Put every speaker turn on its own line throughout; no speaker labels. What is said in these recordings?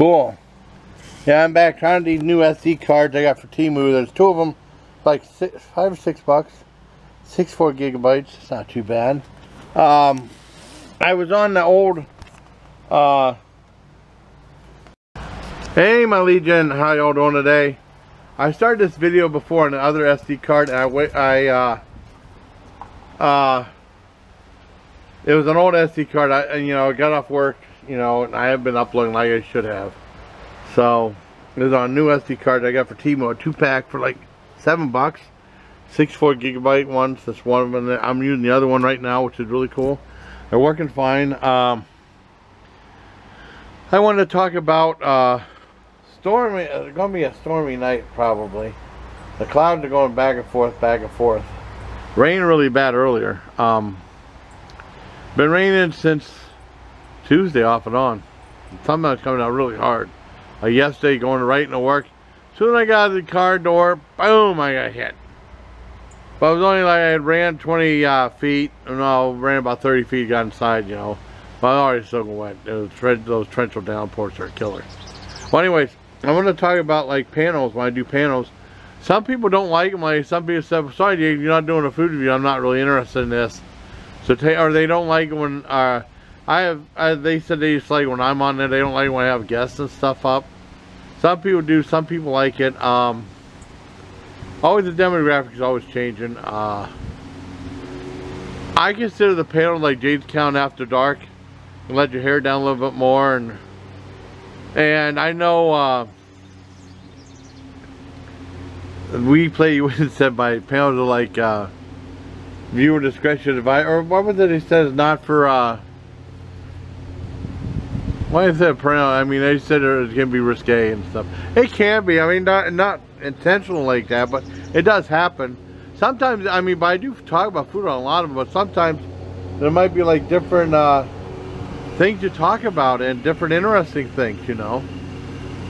Cool. Yeah, I'm back trying these new SD cards I got for Temu. There's two of them, like six, five or six bucks. Six, four gigabytes. It's not too bad. Um, I was on the old, uh, hey my Legion, how y'all doing today? I started this video before on the other SD card and I, wait, I uh, uh, it was an old SD card, I, and you know, I got off work, you know, and I have been uploading like I should have. So, was on new SD card I got for Temu, a two pack for like seven bucks. 64 gigabyte ones, that's one of them. I'm using the other one right now, which is really cool. They're working fine. Um, I wanted to talk about uh, stormy, it's uh, going to be a stormy night probably. The clouds are going back and forth, back and forth. Rain really bad earlier. Um, been raining since Tuesday off and on. Sometimes coming out really hard. Like yesterday going right into work. Soon I got of the car door, boom, I got hit. But it was only like I ran 20 uh, feet, no, ran about 30 feet, got inside, you know. But I already soaking wet. Was, those torrential downpours are a killer. Well, anyways, I want to talk about like panels when I do panels. Some people don't like them. Like some people say, "Sorry, you're not doing a food review. I'm not really interested in this." So, or they don't like when uh, I have. I, they said they just like when I'm on there. They don't like when I have guests and stuff up. Some people do. Some people like it. Um, always the demographic is always changing. Uh, I consider the panel like Jadestown After Dark. And let your hair down a little bit more and and I know uh, we play with said my panels are like uh, viewer discretion advice or what was it he says not for uh why is that panel I mean they said it can be risque and stuff. It can be I mean not not intentional like that but it does happen. Sometimes I mean but I do talk about food on a lot of them but sometimes there might be like different uh things to talk about and different interesting things you know?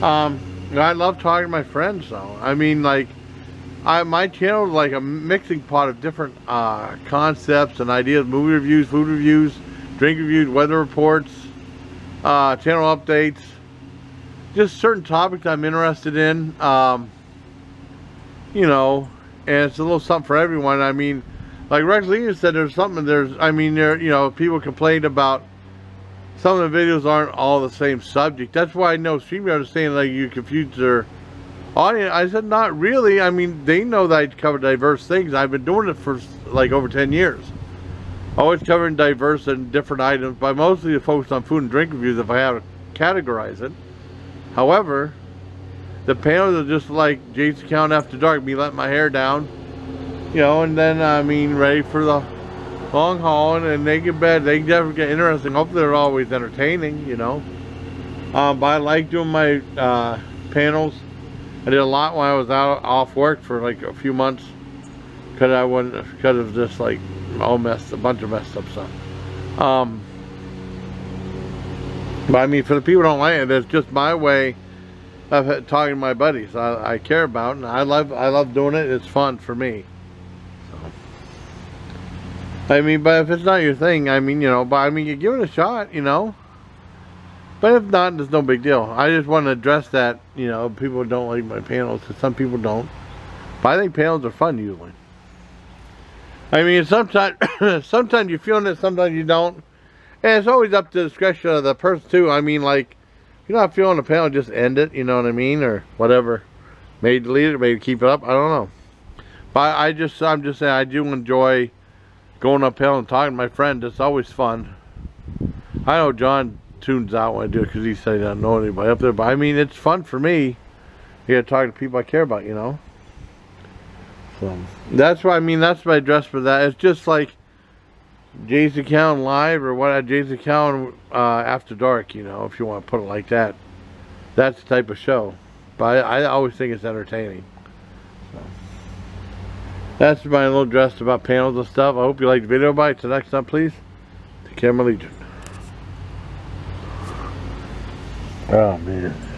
Um I love talking to my friends though. I mean like I, my channel is like a mixing pot of different uh, concepts and ideas, movie reviews, food reviews, drink reviews, weather reports, uh, channel updates, just certain topics I'm interested in. Um, you know, and it's a little something for everyone. I mean, like Rex Lee said, there's something, there's, I mean, there, you know, people complained about some of the videos aren't all the same subject. That's why I know StreamYard is saying like you confuse their audience. I said, not really. I mean, they know that I cover diverse things. I've been doing it for like over 10 years. Always covering diverse and different items, but mostly focused on food and drink reviews if I have to categorize it. However, the panels are just like Jadestown After Dark, me letting my hair down, you know, and then, I mean, ready for the long haul and, and they get bed. They never get interesting. Hopefully they're always entertaining, you know. Um, but I like doing my uh, panels. I did a lot when I was out off work for like a few months because I wasn't because of just like all messed a bunch of messed up stuff. Um, but I mean, for the people who don't like it, it's just my way of talking to my buddies. I, I care about and I love I love doing it. It's fun for me. I mean, but if it's not your thing, I mean, you know, but I mean, you give it a shot, you know. But if not, it's no big deal. I just want to address that, you know, people don't like my panels, some people don't. But I think panels are fun usually. I mean, sometimes, sometimes you're feeling it, sometimes you don't. And it's always up to the discretion of the person too. I mean, like, you're not feeling the panel, just end it, you know what I mean? Or whatever. Maybe delete it, maybe keep it up, I don't know. But I just, I'm just saying, I do enjoy going uphill and talking to my friend, it's always fun. I know John tunes out when I do it because he said he doesn't know anybody up there, but I mean, it's fun for me. You gotta talk to people I care about, you know? So, that's why, I mean, that's my address for that. It's just like Jadestown Live or what, Jadestown uh, After Dark, you know, if you want to put it like that. That's the type of show. But I, I always think it's entertaining. So. That's my little dress about panels and stuff. I hope you liked the video. Bye. Till next time, please. Take care, my Legion. Oh, man.